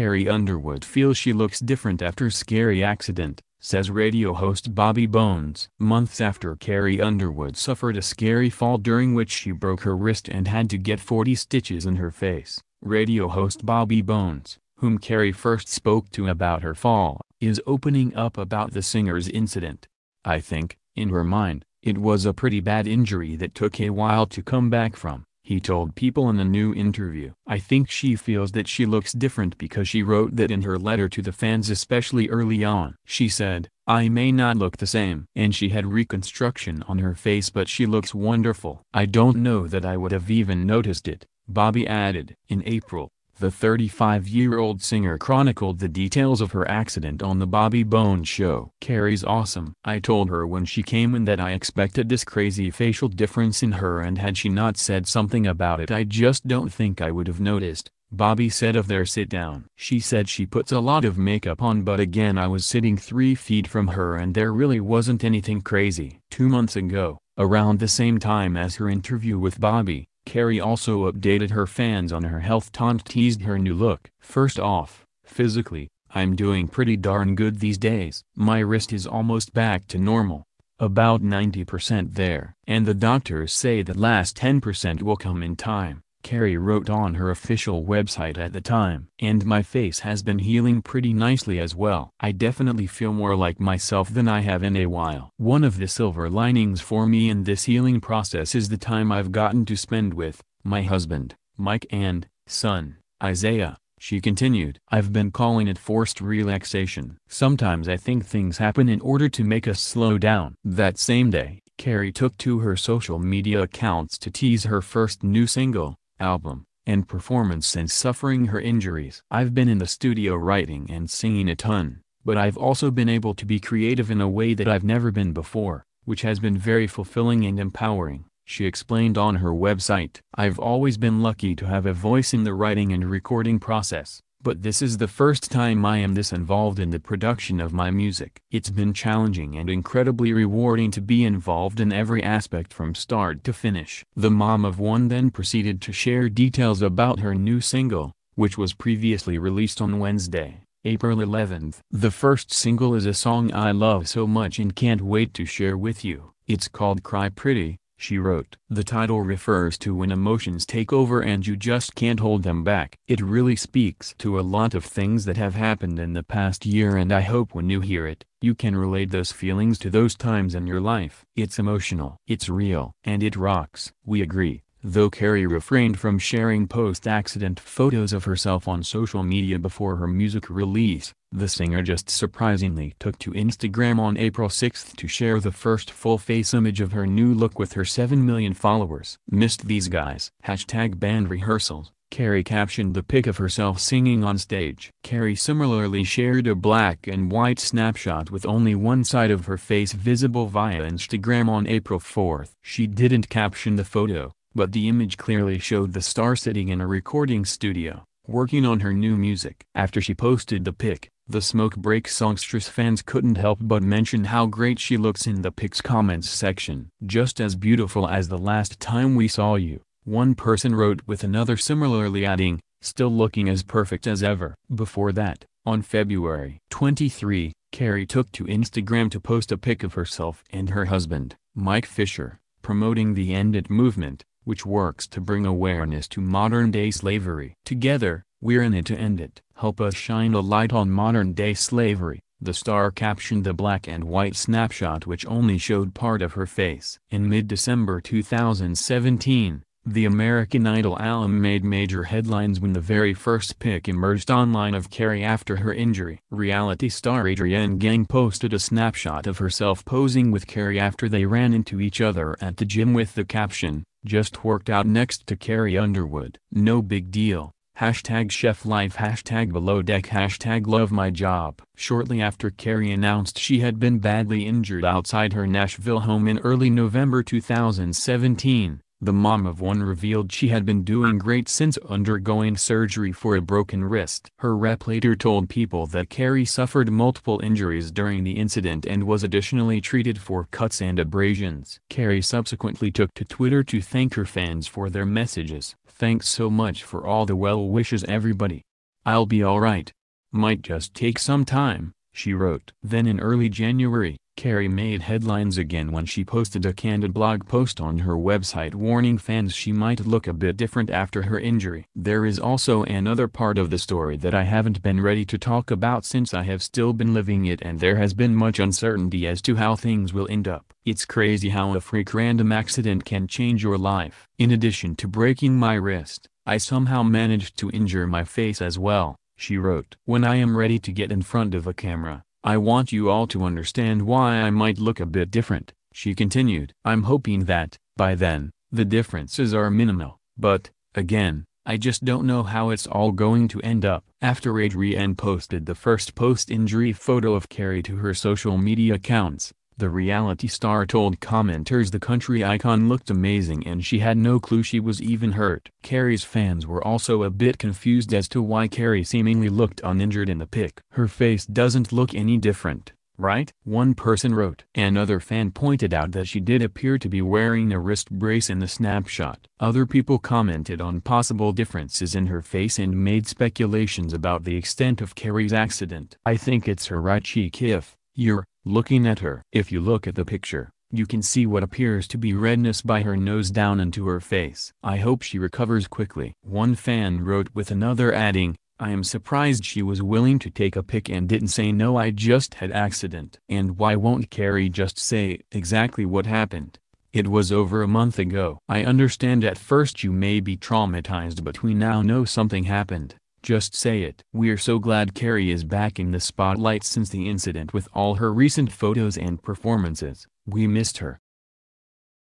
Carrie Underwood feels she looks different after scary accident, says radio host Bobby Bones. Months after Carrie Underwood suffered a scary fall during which she broke her wrist and had to get 40 stitches in her face, radio host Bobby Bones, whom Carrie first spoke to about her fall, is opening up about the singer's incident. I think, in her mind, it was a pretty bad injury that took a while to come back from, he told People in a new interview. I think she feels that she looks different because she wrote that in her letter to the fans especially early on. She said, I may not look the same. And she had reconstruction on her face but she looks wonderful. I don't know that I would have even noticed it, Bobby added. In April, the 35-year-old singer chronicled the details of her accident on The Bobby Bones Show. Carrie's awesome. I told her when she came in that I expected this crazy facial difference in her and had she not said something about it I just don't think I would have noticed, Bobby said of their sit-down. She said she puts a lot of makeup on but again I was sitting three feet from her and there really wasn't anything crazy. Two months ago, around the same time as her interview with Bobby, Carrie also updated her fans on her health taunt teased her new look. First off, physically, I'm doing pretty darn good these days. My wrist is almost back to normal. About 90% there. And the doctors say that last 10% will come in time. Carrie wrote on her official website at the time. And my face has been healing pretty nicely as well. I definitely feel more like myself than I have in a while. One of the silver linings for me in this healing process is the time I've gotten to spend with my husband, Mike and son, Isaiah. She continued. I've been calling it forced relaxation. Sometimes I think things happen in order to make us slow down. That same day, Carrie took to her social media accounts to tease her first new single, album, and performance since suffering her injuries. I've been in the studio writing and singing a ton, but I've also been able to be creative in a way that I've never been before, which has been very fulfilling and empowering. She explained on her website. I've always been lucky to have a voice in the writing and recording process, but this is the first time I am this involved in the production of my music. It's been challenging and incredibly rewarding to be involved in every aspect from start to finish. The mom of one then proceeded to share details about her new single, which was previously released on Wednesday, April 11th. The first single is a song I love so much and can't wait to share with you. It's called Cry Pretty, she wrote. The title refers to when emotions take over and you just can't hold them back. It really speaks to a lot of things that have happened in the past year and I hope when you hear it, you can relate those feelings to those times in your life. It's emotional. It's real. And it rocks. We agree. Though Carrie refrained from sharing post-accident photos of herself on social media before her music release, the singer just surprisingly took to Instagram on April 6 to share the first full-face image of her new look with her 7 million followers. Missed these guys. Hashtag band rehearsals. Carrie captioned the pic of herself singing on stage. Carrie similarly shared a black and white snapshot with only one side of her face visible via Instagram on April 4. She didn't caption the photo, but the image clearly showed the star sitting in a recording studio, working on her new music. After she posted the pic, the Smoke Break songstress fans couldn't help but mention how great she looks in the pic's comments section. Just as beautiful as the last time we saw you, one person wrote with another similarly adding, still looking as perfect as ever. Before that, on February 23, Carrie took to Instagram to post a pic of herself and her husband, Mike Fisher, promoting the End It movement, which works to bring awareness to modern-day slavery. Together, we're in it to end it. Help us shine a light on modern-day slavery. The star captioned the black and white snapshot which only showed part of her face. In mid-December 2017, the American Idol alum made major headlines when the very first pic emerged online of Carrie after her injury. Reality star Adrienne Gang posted a snapshot of herself posing with Carrie after they ran into each other at the gym with the caption, just worked out next to Carrie Underwood. No big deal. Hashtag chef life hashtag below deck hashtag love my job. Shortly after Carrie announced she had been badly injured outside her Nashville home in early November 2017, the mom of one revealed she had been doing great since undergoing surgery for a broken wrist. Her rep later told people that Carrie suffered multiple injuries during the incident and was additionally treated for cuts and abrasions. Carrie subsequently took to Twitter to thank her fans for their messages. Thanks so much for all the well wishes everybody. I'll be alright. Might just take some time, she wrote. Then in early January, Carrie made headlines again when she posted a candid blog post on her website warning fans she might look a bit different after her injury. There is also another part of the story that I haven't been ready to talk about since I have still been living it and there has been much uncertainty as to how things will end up. It's crazy how a freak random accident can change your life. In addition to breaking my wrist, I somehow managed to injure my face as well, she wrote. When I am ready to get in front of a camera, I want you all to understand why I might look a bit different, she continued. I'm hoping that, by then, the differences are minimal, but, again, I just don't know how it's all going to end up. After Adrienne posted the first post-injury photo of Carrie to her social media accounts, the reality star told commenters the country icon looked amazing and she had no clue she was even hurt. Carrie's fans were also a bit confused as to why Carrie seemingly looked uninjured in the pic. Her face doesn't look any different, right? One person wrote. Another fan pointed out that she did appear to be wearing a wrist brace in the snapshot. Other people commented on possible differences in her face and made speculations about the extent of Carrie's accident. I think it's her right cheek if, you're, looking at her. If you look at the picture, you can see what appears to be redness by her nose down into her face. I hope she recovers quickly. One fan wrote with another adding, I am surprised she was willing to take a pic and didn't say no I just had accident. And why won't Carrie just say exactly what happened? It was over a month ago. I understand at first you may be traumatized but we now know something happened. Just say it. We're so glad Carrie is back in the spotlight since the incident with all her recent photos and performances. We missed her.